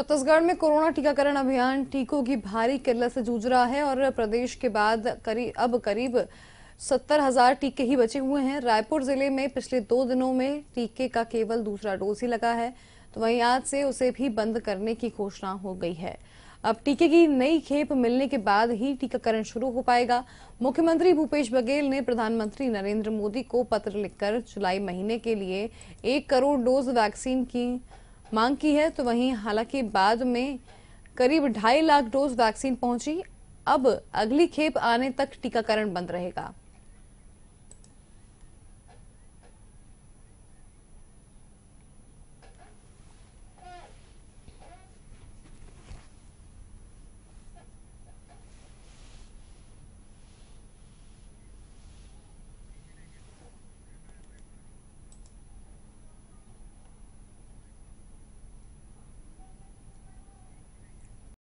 छत्तीसगढ़ में कोरोना टीकाकरण अभियान टीकों की भारी किल्लत से जूझ रहा है और प्रदेश के बाद करीब अब करीब सत्तर हज़ार टीके ही बचे हुए हैं। रायपुर ज़िले में पिछले दो दिनों में टीके का केवल दूसरा डोज ही लगा है तो वहीं आज से उसे भी बंद करने की घोषणा हो गई है। अब टीके की नई खेप मिलने के बाद ही टीकाकरण शुरू हो पाएगा। मुख्यमंत्री भूपेश बघेल ने प्रधानमंत्री नरेंद्र मोदी को पत्र लिखकर जुलाई महीने के लिए एक करोड़ डोज वैक्सीन की मांग की है तो वहीं हालाँकि बाद में करीब ढाई लाख डोज वैक्सीन पहुँची। अब अगली खेप आने तक टीकाकरण बंद रहेगा।